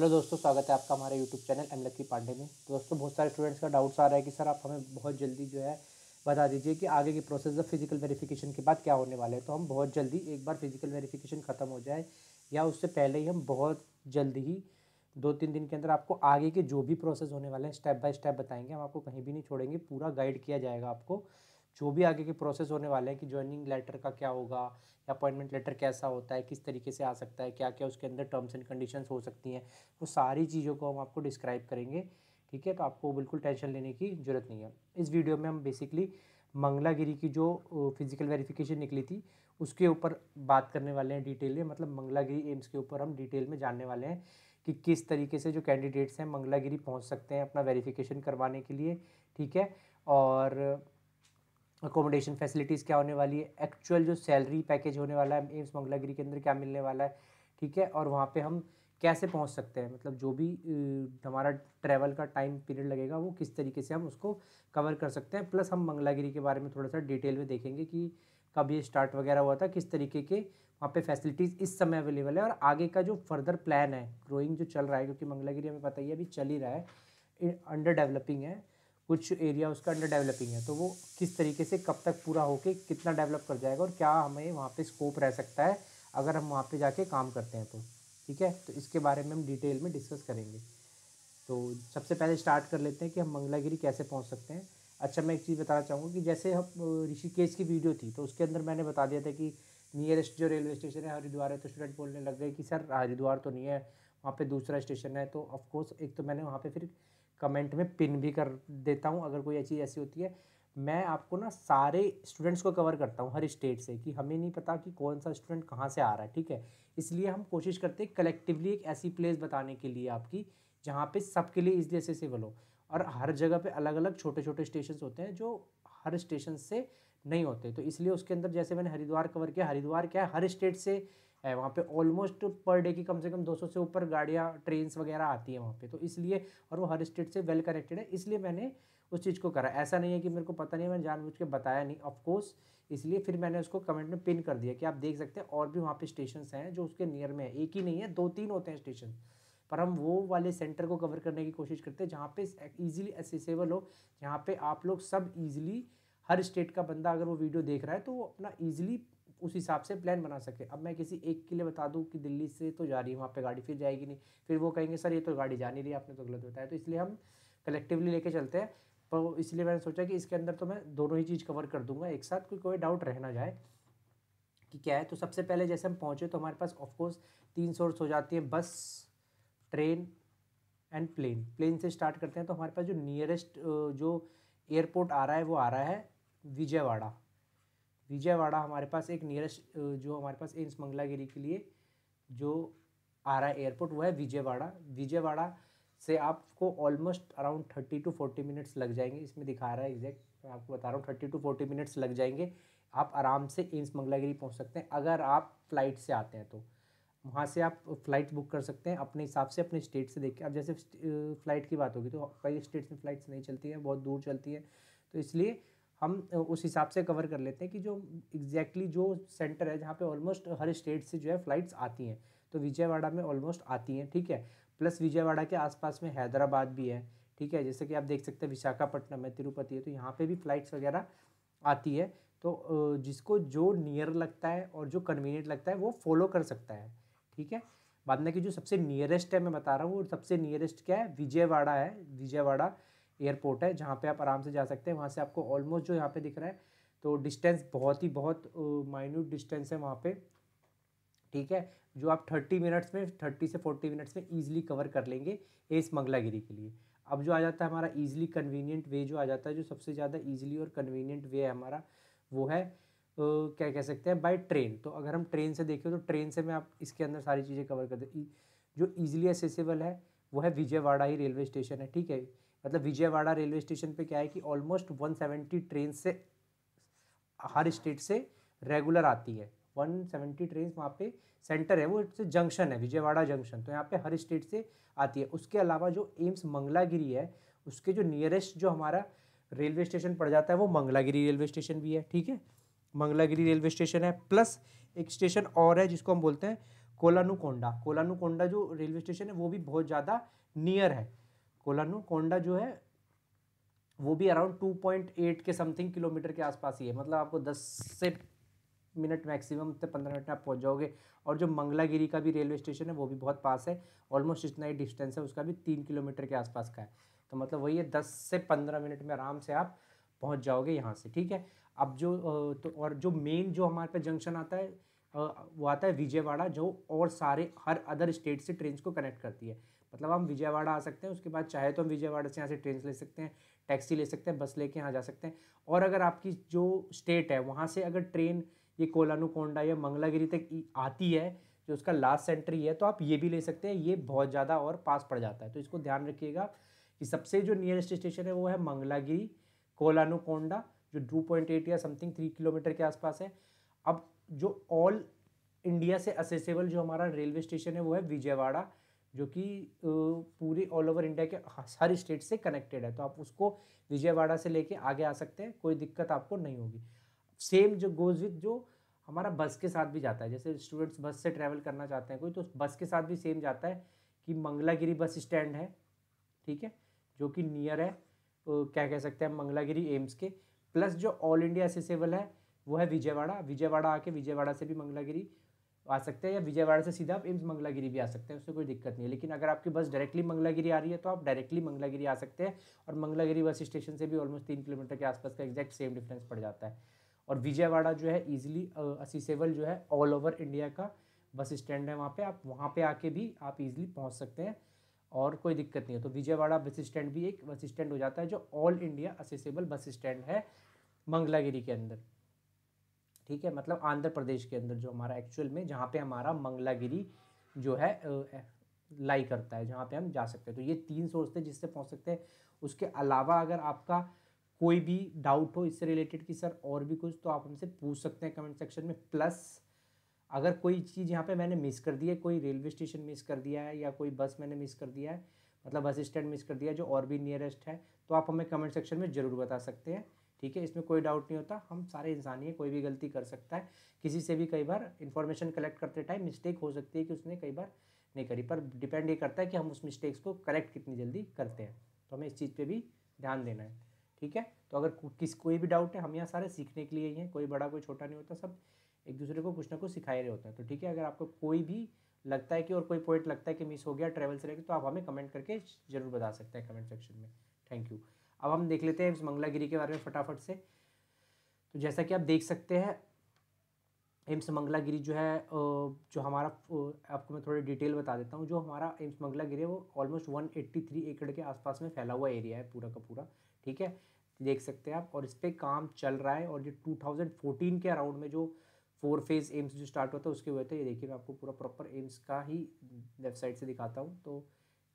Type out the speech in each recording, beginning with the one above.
Hello दोस्तों, स्वागत है आपका हमारे YouTube channel M Lucky Pandey में। तो दोस्तों, बहुत सारे स्टूडेंट्स का डाउट्स आ रहा है कि सर आप हमें बहुत जल्दी जो है बता दीजिए कि आगे की प्रोसेस ऑफ़ फ़िज़िकल वेरिफिकेशन के बाद क्या होने वाले हैं। तो हम बहुत जल्दी एक बार फ़िज़िकल वेरिफिकेशन ख़त्म हो जाए या उससे पहले ही हम बहुत जल्दी ही दो तीन दिन के अंदर आपको आगे के जो भी प्रोसेस होने वाले हैं स्टेप बाय स्टेप बताएँगे। हम आपको कहीं भी नहीं छोड़ेंगे, पूरा गाइड किया जाएगा आपको। जो भी आगे के प्रोसेस होने वाले हैं कि ज्वाइनिंग लेटर का क्या होगा या अपॉइंटमेंट लेटर कैसा होता है, किस तरीके से आ सकता है क्या क्या उसके अंदर टर्म्स एंड कंडीशंस हो सकती हैं, वो सारी चीज़ों को हम आपको डिस्क्राइब करेंगे, ठीक है? तो आपको बिल्कुल टेंशन लेने की ज़रूरत नहीं है। इस वीडियो में हम बेसिकली मंगलागिरी की जो फ़िज़िकल वेरिफिकेशन निकली थी, उसके ऊपर बात करने वाले हैं डिटेल में मतलब मंगलागिरी एम्स के ऊपर हम डिटेल में जानने वाले हैं कि किस तरीके से जो कैंडिडेट्स हैं मंगलागिरी पहुँच सकते हैं अपना वेरिफिकेशन करवाने के लिए, ठीक है? और अकोमोडेशन फैसिलिटीज़ क्या होने वाली है? एक्चुअल जो सैलरी पैकेज होने वाला है एम्स मंगलागिरी के अंदर क्या मिलने वाला है, ठीक है? और वहाँ पे हम कैसे पहुँच सकते हैं? मतलब जो भी हमारा ट्रैवल का टाइम पीरियड लगेगा, वो किस तरीके से हम उसको कवर कर सकते हैं? प्लस हम मंगलागिरी के बारे में थोड़ा सा डिटेल में देखेंगे कि कब ये स्टार्ट वगैरह हुआ था, किस तरीके के वहाँ पे फैसिलिटीज़ इस समय अवेलेबल है। और आगे का जो फर्दर प्लान है ग्रोइंग जो चल रहा है, क्योंकि मंगलागिरी हमें पता ही है, अभी चल ही रहा है अंडर डेवलपिंग है। कुछ एरिया उसका अंडर डेवलपिंग है तो वो किस तरीके से, कब तक पूरा होके कितना डेवलप कर जाएगा और क्या हमें वहाँ पे स्कोप रह सकता है, अगर हम वहाँ पे जाके काम करते हैं तो। ठीक है? तो इसके बारे में हम डिटेल में डिस्कस करेंगे। तो सबसे पहले स्टार्ट कर लेते हैं कि हम मंगलागिरी कैसे पहुँच सकते हैं। अच्छा मैं एक चीज़ बताना चाहूँगा कि जैसे हम ऋषिकेश की वीडियो थी तो उसके अंदर मैंने बता दिया था कि नियरेस्ट जो रेलवे स्टेशन है, हरिद्वार है तो स्टूडेंट बोलने लग गए कि, सर, हरिद्वार तो नहीं है, वहाँ पे दूसरा स्टेशन है। तो ऑफकोर्स एक तो मैंने वहाँ पे फिर कमेंट में पिन भी कर देता हूँ, अगर कोई चीज़ ऐसी होती है। मैं आपको ना सारे स्टूडेंट्स को कवर करता हूँ हर स्टेट से कि हमें नहीं पता कि कौन सा स्टूडेंट कहाँ से आ रहा है, ठीक है? इसलिए हम कोशिश करते हैं कलेक्टिवली एक ऐसी प्लेस बताने के लिए आपकी, जहाँ पे सबके लिए इजली एसेसेबल हो। और हर जगह पे अलग अलग छोटे छोटे स्टेशन होते हैं जो हर स्टेशन से नहीं होते तो इसलिए उसके अंदर जैसे मैंने हरिद्वार कवर किया, हरिद्वार क्या है? हर स्टेट से है, वहाँ पे ऑलमोस्ट पर डे की कम से कम 200 से ऊपर गाड़ियाँ ट्रेन्स वगैरह आती हैं वहाँ पे। तो इसलिए, और वो हर स्टेट से वेल कनेक्टेड है, इसलिए मैंने उस चीज़ को करा। ऐसा नहीं है कि मेरे को पता नहीं मैंने जानबूझ के बताया नहीं ऑफकोर्स इसलिए फिर मैंने उसको कमेंट में पिन कर दिया कि आप देख सकते हैं, और भी वहाँ पे स्टेशन हैं जो उसके नियर में है। एक ही नहीं है, दो तीन होते हैं स्टेशन पर हम वो वाले सेंटर को कवर करने की कोशिश करते हैं, जहाँ पे ईजिली एसेसेबल हो, जहाँ पे आप लोग सब ईजिली हर स्टेट का बंदा अगर वो वीडियो देख रहा है तो वो अपना ईजिली उस हिसाब से प्लान बना सके। अब मैं किसी एक के लिए बता दूँ कि दिल्ली से तो जा रही है, वहाँ पर गाड़ी फिर जाएगी नहीं। फिर वो कहेंगे, सर, ये तो गाड़ी जा नहीं रही, आपने तो गलत बताया। तो इसलिए हम कलेक्टिवली लेके चलते हैं। पर इसलिए मैंने सोचा कि इसके अंदर तो मैं दोनों ही चीज़ कवर कर दूँगा। एक साथ कोई कोई डाउट रह ना जाए कि क्या है। तो सबसे पहले जैसे हम पहुँचे तो हमारे पास ऑफकोर्स तीन सोर्स हो जाती है bus train and plane plane से स्टार्ट करते हैं तो हमारे पास जो नियरेस्ट जो एयरपोर्ट आ रहा है, वो आ रहा है विजयवाड़ा। विजयवाड़ा हमारे पास एक नियरेस्ट जो हमारे पास एम्स मंगलागिरी के लिए, जो आ रहा है एयरपोर्ट वो है विजयवाड़ा। विजयवाड़ा से आपको almost around thirty to forty minutes लग जाएँगे। इसमें दिखा रहा है एग्जैक्ट मैं आपको बता रहा हूँ थर्टी टू फोर्टी मिनट्स लग जाएँगे। आप आराम से एम्स मंगलागिरी पहुँच सकते हैं। अगर आप फ़्लाइट से आते हैं तो। वहाँ से आप फ़्लाइट बुक कर सकते हैं। अपने हिसाब से, अपने स्टेट से देख के। अब जैसे फ़्लाइट की बात होगी तो कई स्टेट्स में फ़्लाइट्स नहीं चलती हैं, बहुत दूर चलती हैं। तो इसलिए हम उस हिसाब से कवर कर लेते हैं कि जो एग्जैक्टली जो सेंटर है जहाँ पे ऑलमोस्ट हर स्टेट से जो है फ़्लाइट्स आती हैं। तो विजयवाड़ा में ऑलमोस्ट आती हैं, ठीक है? प्लस विजयवाड़ा के आसपास में हैदराबाद भी है, ठीक है? जैसे कि आप देख सकते हैं विशाखापट्टनम है, तिरुपति है तो यहाँ पे भी फ़्लाइट्स वगैरह आती है। तो जिसको जो नियर लगता है और जो कन्वीनियंट लगता है वो फॉलो कर सकता है, ठीक है? बाद में कि जो सबसे नियरेस्ट है, मैं बता रहा हूँ, वो सबसे नियरेस्ट क्या है? विजयवाड़ा है, विजयवाड़ा एयरपोर्ट है जहाँ पे आप आराम से जा सकते हैं। वहाँ से आपको ऑलमोस्ट जो यहाँ पे दिख रहा है तो डिस्टेंस बहुत ही बहुत माइन्यूट डिस्टेंस है वहाँ पे। ठीक है? जो आप थर्टी मिनट्स में थर्टी से फोर्टी मिनट्स में ईजिली कवर कर लेंगे एस मंगलागिरी के लिए। अब जो आ जाता है हमारा ईजिली कन्वीनियंट वे जो आ जाता है जो सबसे ज़्यादा ईजिली और कन्वीनियंट वे है हमारा वो है Uh, क्या कह सकते हैं बाय ट्रेन तो अगर हम ट्रेन से देखें तो ट्रेन से मैं आप इसके अंदर सारी चीज़ें कवर कर दे जो ईजिली एसेसिबल है वो है विजयवाड़ा ही रेलवे स्टेशन है। ठीक है? मतलब विजयवाड़ा रेलवे स्टेशन पे क्या है कि ऑलमोस्ट 170 ट्रेन से हर स्टेट से रेगुलर आती है। 170 ट्रेन वहाँ पे सेंटर है, वो जंक्शन है, विजयवाड़ा जंक्शन तो यहाँ पे हर स्टेट से आती है। उसके अलावा जो एम्स मंगलागिरी है, उसके जो नियरेस्ट जो हमारा रेलवे स्टेशन पड़ जाता है, वो मंगलागिरी रेलवे स्टेशन भी है, ठीक है? मंगलागिरी रेलवे स्टेशन है प्लस एक स्टेशन और है, जिसको हम बोलते हैं कोलानुकोंडा। कोलानुकोंडा जो रेलवे स्टेशन है, वो भी बहुत ज़्यादा नियर है। कोलानू कोंडा जो है, वो भी अराउंड टू पॉइंट एट के समथिंग किलोमीटर के आसपास ही है। मतलब आपको दस से मिनट मैक्सिमम से पंद्रह मिनट में आप पहुँच जाओगे। और जो मंगलागिरी का भी रेलवे स्टेशन है, वो भी बहुत पास है। ऑलमोस्ट इतना ही डिस्टेंस है, उसका भी तीन किलोमीटर के आसपास का है। तो मतलब वही है, दस से पंद्रह मिनट में आराम से आप पहुँच जाओगे यहाँ से, ठीक है? अब जो तो और जो मेन जो हमारे पे जंक्शन आता है वो आता है विजयवाड़ा, जो और सारे, हर अदर स्टेट से ट्रेन को कनेक्ट करती है। मतलब हम विजयवाड़ा आ सकते हैं, उसके बाद चाहे तो हम विजयवाड़ा से यहाँ से ट्रेन ले सकते हैं टैक्सी ले सकते हैं बस लेके यहाँ जा सकते हैं। और अगर आपकी जो स्टेट है, वहाँ से अगर ट्रेन ये कोलानू कोंडा या मंगलागिरी तक आती है, जो उसका लास्ट सेंटर ही है तो आप ये भी ले सकते हैं, ये बहुत ज़्यादा और पास पड़ जाता है। तो इसको ध्यान रखिएगा कि सबसे जो नियरेस्ट स्टेशन है, वो है मंगलागिरी, कोलानुकोंडा, जो टू पॉइंट एट या समथिंग थ्री किलोमीटर के आसपास है। अब जो ऑल इंडिया से असेसेबल जो हमारा रेलवे स्टेशन है, वो है विजयवाड़ा, जो कि पूरी ऑल ओवर इंडिया के हर स्टेट से कनेक्टेड है। तो आप उसको विजयवाड़ा से लेके आगे आ सकते हैं, कोई दिक्कत आपको नहीं होगी। सेम जो गोज विथ जो हमारा बस के साथ भी जाता है। जैसे स्टूडेंट्स बस से ट्रैवल करना चाहते हैं कोई तो बस के साथ भी सेम जाता है कि मंगलागिरी बस स्टैंड है, ठीक है? जो कि नियर है क्या कह सकते हैं मंगलागिरी, एम्स के। प्लस जो ऑल इंडिया एसेसेबल है वो है विजयवाड़ा। विजयवाड़ा आके विजयवाड़ा से भी मंगलागिरी आ सकते हैं या विजयवाड़ा से सीधा आप एम्स मंगलागिरी भी आ सकते हैं, उससे कोई दिक्कत नहीं है। लेकिन अगर आपकी बस डायरेक्टली मंगलागिरी आ रही है तो आप डायरेक्टली मंगलागिरी आ सकते हैं और मंगलागिरी बस स्टेशन से भी ऑलमोस्ट तीन किलोमीटर के आसपास का एग्जैक्ट सेम डिफरेंस पड़ जाता है। और विजयवाड़ा जो है ईजिली असीसेबल जो है ऑल ओवर इंडिया का बस स्टैंड है वहाँ पर आप वहाँ पर आके भी आप इजीली पहुँच सकते हैं और कोई दिक्कत नहीं है। तो विजयवाड़ा बस स्टैंड भी एक बस स्टैंड हो जाता है जो all India accessible bus stand है मंगलागिरी के अंदर। ठीक है? मतलब आंध्र प्रदेश के अंदर जो हमारा एक्चुअल में, जहाँ पे हमारा मंगलागिरी जो है लाई करता है, जहाँ पे हम जा सकते हैं। तो ये तीन सोर्स थे जिससे पहुँच सकते हैं। उसके अलावा अगर आपका कोई भी डाउट हो इससे रिलेटेड कि सर और भी कुछ तो आप हमसे पूछ सकते हैं कमेंट सेक्शन में। प्लस अगर कोई चीज़ यहाँ पे मैंने मिस कर दी है, कोई रेलवे स्टेशन मिस कर दिया है, या कोई बस मैंने मिस कर दिया है मतलब बस स्टैंड मिस कर दिया जो और भी नियरेस्ट है तो आप हमें कमेंट सेक्शन में ज़रूर बता सकते हैं। ठीक है, इसमें कोई डाउट नहीं होता। हम सारे इंसान ही कोई भी गलती कर सकता है। किसी से भी कई बार इन्फॉर्मेशन कलेक्ट करते टाइम मिस्टेक हो सकती है कि उसने कई बार नहीं करी, पर डिपेंड ये करता है कि हम उस मिस्टेक्स को करेक्ट कितनी जल्दी करते हैं। तो हमें इस चीज़ पर भी ध्यान देना है, ठीक है? तो अगर किस, कोई भी डाउट है, हम यहाँ सारे सीखने के लिए ही हैं। कोई बड़ा, कोई छोटा नहीं होता, सब एक दूसरे को कुछ ना कुछ सिखाए रहे होते हैं। तो ठीक है, अगर आपको कोई भी लगता है कि और कोई पॉइंट लगता है कि मिस हो गया ट्रैवल से लेकर तो आप हमें कमेंट करके ज़रूर बता सकते हैं कमेंट सेक्शन में। थैंक यू अब हम देख लेते हैं इस मंगलागिरी के बारे में फटाफट से। तो जैसा कि आप देख सकते हैं, एम्स मंगलागिरी जो है जो हमारा आपको मैं थोड़ी डिटेल बता देता हूँ। जो हमारा एम्स मंगलागिरी है, वो ऑलमोस्ट वन एट्टी थ्री एकड़ के आसपास में फैला हुआ एरिया है पूरा का पूरा, ठीक है? देख सकते हैं आप, और इस पर काम चल रहा है, और ये टू थाउज़ेंड फोर्टीन के अराउंड में जो फोर फ़ेज़ एम्स जो स्टार्ट होता है उसके हुए थे। ये देखिए, मैं आपको पूरा प्रॉपर एम्स का ही वेबसाइट से दिखाता हूँ। तो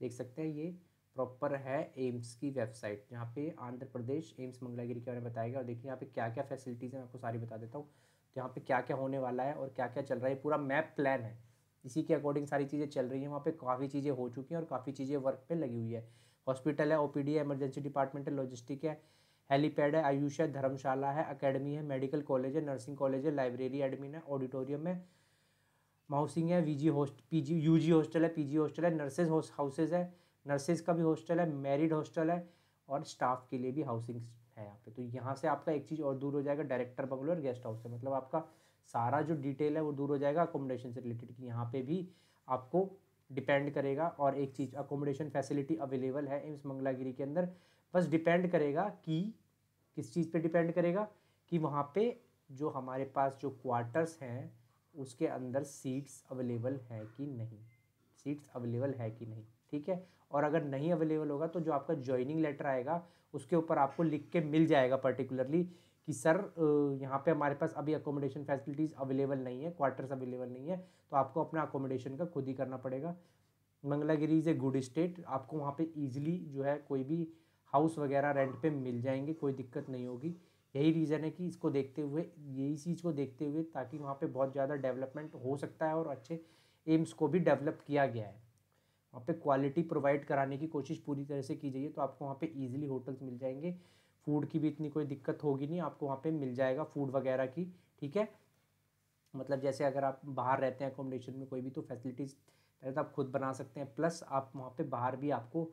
देख सकते हैं ये प्रॉपर है एम्स की वेबसाइट जहाँ पे आंध्र प्रदेश एम्स मंगलागिरी के बारे में बताएगा। और देखिए, यहाँ पे क्या क्या फैसिलिटीज़ हैं, मैं आपको सारी बता देता हूँ। तो यहाँ पे क्या क्या होने वाला है और क्या क्या चल रहा है पूरा मैप प्लान है। इसी के अकॉर्डिंग सारी चीज़ें चल रही हैं, वहाँ पे काफ़ी चीज़ें हो चुकी हैं और काफ़ी चीज़ें वर्क पे लगी हुई है। हॉस्पिटल है ओपीडी है एमरजेंसी डिपार्टमेंट है लॉजिस्टिक है हेलीपैड है, आयुष है, धर्मशाला है अकेडमी है मेडिकल कॉलेज है नर्सिंग कॉलेज है लाइब्रेरी एडमिन है ऑडिटोरियम है माउसिंग है VG host PG UG hostel है पीजी हॉस्टल है नर्सेज हाउसेज है नर्सेज का भी हॉस्टल है, मैरिड हॉस्टल है और स्टाफ के लिए भी हाउसिंग है यहाँ पे। तो यहाँ से आपका एक चीज़ और दूर हो जाएगा, डायरेक्टर बंगलो और गेस्ट हाउस से। मतलब आपका सारा जो डिटेल है वो दूर हो जाएगा अकोमोडेशन से रिलेटेड कि यहाँ पे भी आपको डिपेंड करेगा और एक चीज़ अकोमोडेशन फैसिलिटी अवेलेबल है एम्स मंगलागिरी के अंदर। बस डिपेंड करेगा कि किस चीज़ पे डिपेंड करेगा कि वहाँ पे जो हमारे पास जो क्वार्टर्स हैं, उसके अंदर सीट्स अवेलेबल है कि नहीं। सीट्स अवेलेबल है कि नहीं। ठीक है? और अगर नहीं अवेलेबल होगा तो जो आपका ज्वाइनिंग लेटर आएगा, उसके ऊपर आपको लिख के मिल जाएगा पर्टिकुलरली कि सर यहाँ पे हमारे पास अभी अकोमोडेशन फैसिलिटीज़ अवेलेबल नहीं है क्वार्टर्स अवेलेबल नहीं है तो आपको अपना अकोमोडेशन का खुद ही करना पड़ेगा। Mangalagiri is a good state आपको वहाँ पे ईजिली जो है कोई भी हाउस वगैरह रेंट पे मिल जाएँगे, कोई दिक्कत नहीं होगी। यही रीज़न है कि इसको देखते हुए, यही चीज़ को देखते हुए ताकि वहाँ पे बहुत ज़्यादा डेवलपमेंट हो सकता है और अच्छे एम्स को भी डेवलप किया गया है। वहाँ पे क्वालिटी प्रोवाइड कराने की कोशिश पूरी तरह से की जाइए तो आपको वहाँ पे इजीली होटल्स मिल जाएँगे। फ़ूड की भी इतनी कोई दिक्कत होगी नहीं, आपको वहाँ पे मिल जाएगा फ़ूड वगैरह की, ठीक है? मतलब जैसे अगर आप बाहर रहते हैं अकोमोडेशन में कोई भी तो फैसिलिटीज़ पहले तो आप खुद बना सकते हैं प्लस आप वहाँ पर बाहर भी आपको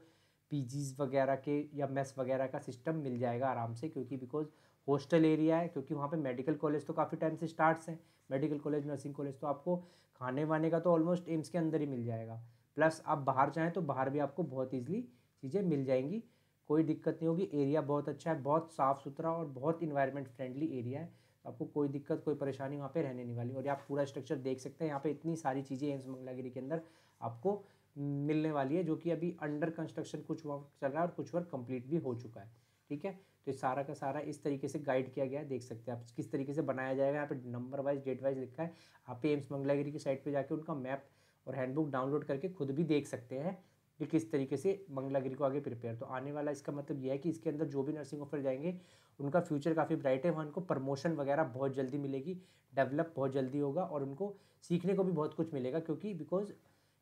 पीजीज़ वगैरह के या मेस वगैरह का सिस्टम मिल जाएगा आराम से, क्योंकि बिकॉज़ हॉस्टल एरिया है, क्योंकि वहाँ पे मेडिकल कॉलेज तो काफ़ी टाइम से स्टार्ट्स हैं। मेडिकल कॉलेज नर्सिंग कॉलेज तो आपको खाने वाने का तो ऑलमोस्ट एम्स के अंदर ही मिल जाएगा। प्लस आप बाहर जाएँ तो बाहर भी आपको बहुत ईजिली चीज़ें मिल जाएँगी। कोई दिक्कत नहीं होगी एरिया बहुत अच्छा है, बहुत साफ़ सुथरा और बहुत इन्वायरमेंट फ्रेंडली एरिया है। तो आपको कोई दिक्कत, कोई परेशानी वहाँ पे रहने नहीं वाली। और आप पूरा स्ट्रक्चर देख सकते हैं, यहाँ पे इतनी सारी चीज़ें एम्स मंगलागिरी के अंदर आपको मिलने वाली है, जो कि अभी अंडर कंस्ट्रक्शन कुछ वर्क चल रहा है और कुछ वर्क कंप्लीट भी हो चुका है। ठीक है? तो सारा का सारा इस तरीके से गाइड किया गया है, देख सकते हैं आप किस तरीके से बनाया जाएगा। यहाँ पे नंबर वाइज डेट वाइज लिखा है। आप एम्स मंगलागिरी की साइट पर जाके उनका मैप और हैंडबुक डाउनलोड करके खुद भी देख सकते हैं कि किस तरीके से मंगलागिरी को आगे प्रिपेयर तो आने वाला इसका मतलब यह है कि इसके अंदर जो भी नर्सिंग ऑफ़र जाएँगे, उनका फ्यूचर काफ़ी ब्राइट है। वहाँ उनको प्रमोशन वगैरह बहुत जल्दी मिलेगी डेवलप बहुत जल्दी होगा और उनको सीखने को भी बहुत कुछ मिलेगा क्योंकि बिकॉज़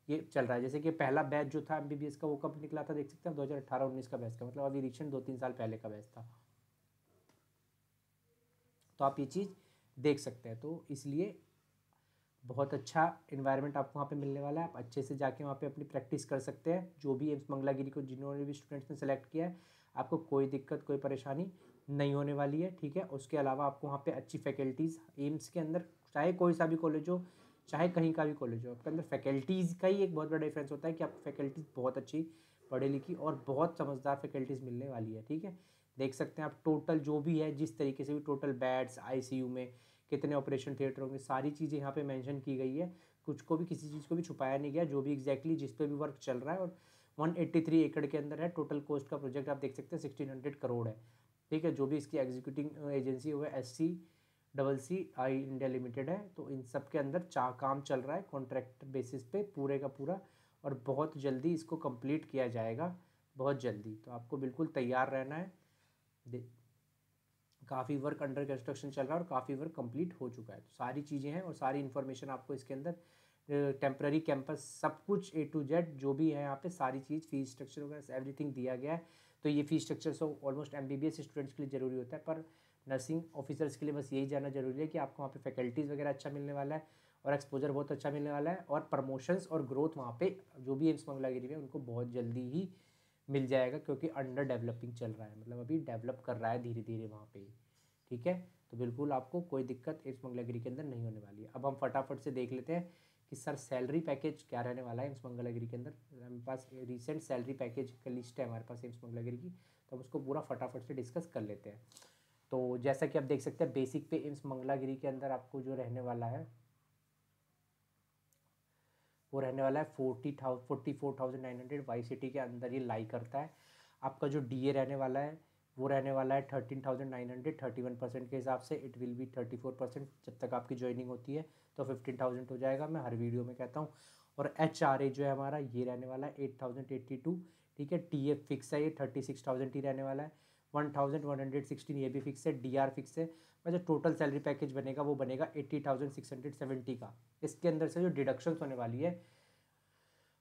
ये चल रहा है। जैसे कि पहला बैच जो था एमबीबीएस का वो कब निकला था देख सकते हैं? दो हज़ार अठारह उन्नीस का बैच का मतलब अभी रिसेंट दो तीन साल पहले का बैच था। तो आप ये चीज़ देख सकते हैं। तो इसलिए बहुत अच्छा इन्वायरमेंट आपको वहाँ पे मिलने वाला है। आप अच्छे से जाके वहाँ पे अपनी प्रैक्टिस कर सकते हैं। जो भी एम्स मंगलागिरी को जिन्होंने भी स्टूडेंट्स ने सेलेक्ट किया है, आपको कोई दिक्कत, कोई परेशानी नहीं होने वाली है, ठीक है? उसके अलावा आपको वहाँ पे अच्छी फैकल्टीज़ एम्स के अंदर, चाहे कोई सा भी कॉलेज हो, चाहे कहीं का भी कॉलेज हो, आपके अंदर फैकल्टीज़ का ही एक बहुत बड़ा डिफरेंस होता है कि आपको फैकल्टीज़ बहुत अच्छी पढ़ी लिखी और बहुत समझदार फैकल्टीज़ मिलने वाली है, ठीक है? देख सकते हैं आप टोटल जो भी है, जिस तरीके से भी टोटल बेड्स आईसीयू में कितने ऑपरेशन थिएटर होंगे, सारी चीज़ें यहाँ पे मेंशन की गई है। कुछ को भी, किसी चीज़ को भी छुपाया नहीं गया, जो भी एग्जैक्टली जिस पे भी वर्क चल रहा है। और 183 एकड़ के अंदर है टोटल कॉस्ट का प्रोजेक्ट आप देख सकते हैं सिक्सटीन करोड़ है। ठीक है, जो भी इसकी एग्जीक्यूटिंग एजेंसी हुआ S C double C I India limited है। तो इन सब के अंदर चा, काम चल रहा है कॉन्ट्रैक्ट बेसिस पे पूरे का पूरा। और बहुत जल्दी इसको कंप्लीट किया जाएगा, बहुत जल्दी। तो आपको बिल्कुल तैयार रहना है। काफ़ी वर्क अंडर कंस्ट्रक्शन चल रहा है और काफ़ी वर्क कंप्लीट हो चुका है। तो सारी चीज़ें हैं और सारी इन्फॉर्मेशन आपको इसके अंदर टेम्प्रेरी कैंपस सब कुछ ए टू जेड जो भी है यहाँ पे, सारी चीज़ फ़ीस स्ट्रक्चर वगैरह एवरीथिंग दिया गया है। तो ये fees structure so almost MBBS students के लिए ज़रूरी होता है, पर नर्सिंग ऑफिसर्स के लिए बस यही जानना ज़रूरी है कि आपको वहाँ पे फैकल्टीज़ वगैरह अच्छा मिलने वाला है और एक्सपोजर बहुत अच्छा मिलने वाला है और प्रमोशंस और ग्रोथ वहाँ पे जो भी एम्स मंगलागिरी में उनको बहुत जल्दी ही मिल जाएगा क्योंकि अंडर डेवलपिंग चल रहा है। मतलब अभी डेवलप कर रहा है धीरे धीरे वहाँ पे। ठीक है? तो बिल्कुल आपको कोई दिक्कत इस मंगलागिरी के अंदर नहीं होने वाली है। अब हम फटाफट से देख लेते हैं कि सर सैलरी पैकेज क्या रहने वाला है इस मंगलागिरी के अंदर। हमारे पास रिसेंट सैलरी पैकेज का लिस्ट है हमारे पास इस मंगलागिरी की। तो हम उसको पूरा फटाफट से डिस्कस कर लेते हैं। तो जैसा कि आप देख सकते हैं बेसिक पे इम्स मंगलागिरी के अंदर आपको जो रहने वाला है वो रहने वाला है forty thousand forty four thousand nine hundred Y city के अंदर ये लाई करता है। आपका जो डी ए रहने वाला है, वो रहने वाला है thirteen thousand nine hundred, thirty one percent के हिसाब से। It will be thirty four percent जब तक आपकी ज्वाइनिंग होती है तो फिफ्टीन थाउज़ेंड हो जाएगा। मैं हर वीडियो में कहता हूँ। और एच आर ए जो है हमारा, ये रहने वाला है एट थाउज़ेंड एट्टी टू, ठीक है? टी ए फिक्स है, ये थर्टी सिक्स थाउज़ेंड ही रहने वाला है। One thousand one hundred sixteen ये भी फिक्स है डी आर फिक्स है। जो टोटल सैलरी पैकेज बनेगा, वो बनेगा eighty thousand six hundred seventy का। इसके अंदर से जो डिडक्शन होने वाली है,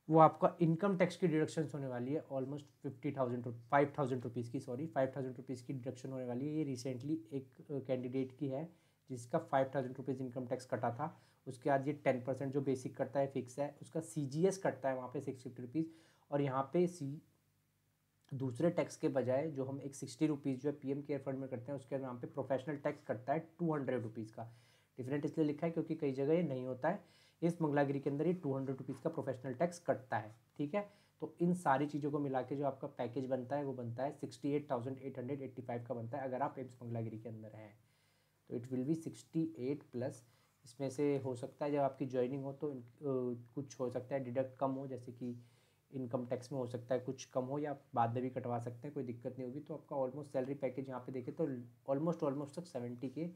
वो आपका इनकम टैक्स की डिडक्शन होने वाली है almost fifty thousand five thousand rupees की सॉरी फाइव थाउज़ेंड रुपीज़ की डिडक्शन होने वाली है। ये रिसेंटली एक कैंडिडेट की है, जिसका five thousand rupees income tax कटा था। उसके बाद ये टेन परसेंट जो बेसिक कटता है फिक्स है, उसका सी जी एस कटता है वहाँ पे सिक्स फिफ्टी रुपीज़ और यहाँ पे सी दूसरे टैक्स के बजाय जो हम एक सिक्सटी रुपीज़ जो है पी एम केयर फंड में करते हैं, उसके नाम पे प्रोफेशनल टैक्स कटता है टू हंड्रेड रुपीज़ का। डिफरेंट इसलिए लिखा है क्योंकि कई जगह ये नहीं होता है। इस मंगलागिरी के अंदर ही टू हंड्रेड रुपीज़ का प्रोफेशनल टैक्स कटता है, ठीक है? तो इन सारी चीज़ों को मिला के जो आपका पैकेज बनता है, वो बनता है sixty eight thousand eight hundred eighty five का बनता है, अगर आप एम्स मंगलागिरी के अंदर हैं। तो it will be sixty eight plus इसमें से हो सकता है जब आपकी ज्वाइनिंग हो तो कुछ हो सकता है डिडक्ट कम हो, जैसे कि इनकम टैक्स में हो सकता है, कुछ कम हो या बाद में भी कटवा सकते हैं, कोई दिक्कत नहीं होगी। तो आपका ऑलमोस्ट सैलरी पैकेज यहाँ पे देखें तो ऑलमोस्ट ऑलमोस्ट तक सेवेंटी के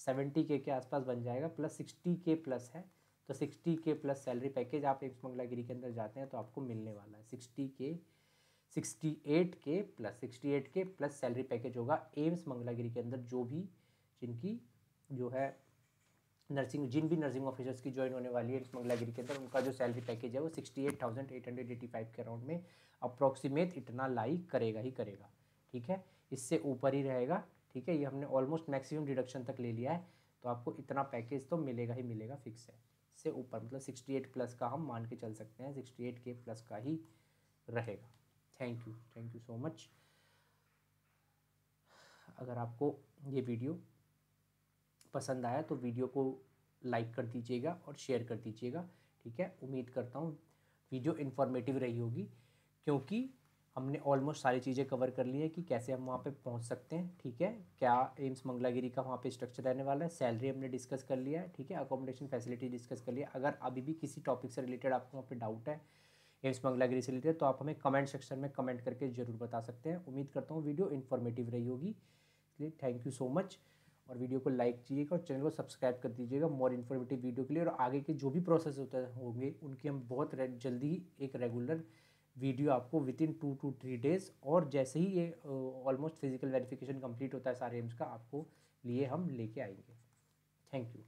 सेवेंटी के के आसपास बन जाएगा प्लस सिक्सटी के प्लस है तो सिक्सटी के प्लस सैलरी पैकेज आप एम्स मंगलागिरी के अंदर जाते हैं तो आपको मिलने वाला है। सिक्सटी के सिक्सटी एट के प्लस सिक्सटी एट के प्लस सैलरी पैकेज होगा एम्स मंगलागिरी के अंदर, जो भी जिनकी जो है नर्सिंग, जिन भी नर्सिंग ऑफिसर्स की ज्वाइन होने वाली है मंगलागिरी के अंदर, उनका जो सैलरी पैकेज है वो sixty eight thousand eight hundred eighty five के अराउंड में अप्रॉक्सीमेट इतना लाई करेगा ही करेगा। ठीक है? इससे ऊपर ही रहेगा। ठीक है? ये हमने ऑलमोस्ट मैक्सिमम डिडक्शन तक ले लिया है तो आपको इतना पैकेज तो मिलेगा ही मिलेगा फिक्स है। इससे ऊपर मतलब सिक्सटी एट प्लस का हम मान के चल सकते हैं सिक्सटी एट के प्लस का ही रहेगा। Thank you thank you so much अगर आपको ये वीडियो पसंद आया तो वीडियो को लाइक कर दीजिएगा और शेयर कर दीजिएगा, ठीक है? उम्मीद करता हूँ वीडियो इन्फॉर्मेटिव रही होगी, क्योंकि हमने ऑलमोस्ट सारी चीज़ें कवर कर ली है कि कैसे हम वहाँ पे पहुँच सकते हैं, ठीक है? क्या एम्स मंगलागिरी का वहाँ पे स्ट्रक्चर रहने वाला है? सैलरी हमने डिस्कस कर लिया है, ठीक है? अकोमोडेशन फैसिलिटी डिस्कस कर लिया अगर अभी भी किसी टॉपिक से रिलेटेड आपको वहाँ पे डाउट है, एम्स मंगलागिरी से रिलेटेड तो आप हमें कमेंट सेक्शन में कमेंट करके ज़रूर बता सकते हैं। उम्मीद करता हूँ वीडियो इन्फॉर्मेटिव रही होगी। इसलिए थैंक यू सो मच और वीडियो को लाइक कीजिएगा और चैनल को सब्सक्राइब कर दीजिएगा मोर इन्फॉर्मेटिव वीडियो के लिए और आगे के जो भी प्रोसेस होते होंगे, उनकी हम बहुत जल्दी एक रेगुलर वीडियो आपको within two two three days और जैसे ही ये ऑलमोस्ट फ़िज़िकल वेरिफिकेशन कंप्लीट होता है सारे एम्स का, आपको लिए हम लेके आएँगे। Thank you